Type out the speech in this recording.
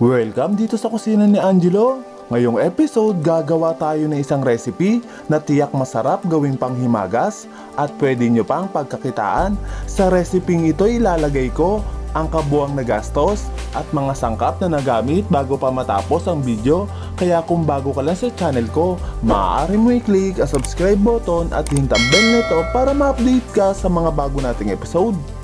Welcome dito sa kusina ni Angelo. Ngayong episode, gagawa tayo ng isang recipe na tiyak masarap gawing panghimagas at pwede nyo pang pagkakitaan. Sa reseping ito ilalagay ko ang kabuang na gastos at mga sangkap na nagamit bago pa matapos ang video. Kaya kung bago ka lang sa channel ko, maaari mo i-click ang subscribe button at hintang bell nito para ma-update ka sa mga bago nating episode.